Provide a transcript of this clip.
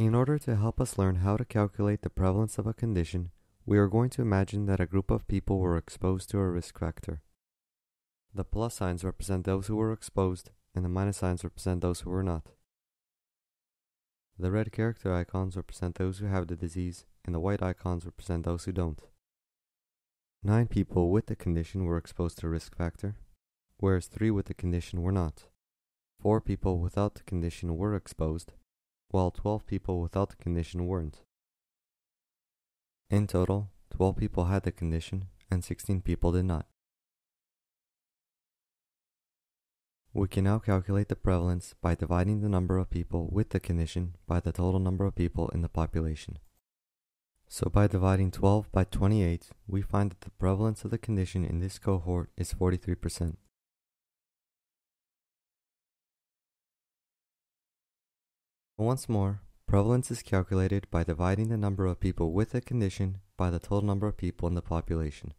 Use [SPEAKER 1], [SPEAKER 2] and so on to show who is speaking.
[SPEAKER 1] In order to help us learn how to calculate the prevalence of a condition, we are going to imagine that a group of people were exposed to a risk factor. The plus signs represent those who were exposed, and the minus signs represent those who were not. The red character icons represent those who have the disease, and the white icons represent those who don't. Nine people with the condition were exposed to a risk factor, whereas three with the condition were not. Four people without the condition were exposed, while 12 people without the condition weren't. In total, 12 people had the condition and 16 people did not. We can now calculate the prevalence by dividing the number of people with the condition by the total number of people in the population. So by dividing 12 by 28, we find that the prevalence of the condition in this cohort is 43%. Once more, prevalence is calculated by dividing the number of people with a condition by the total number of people in the population.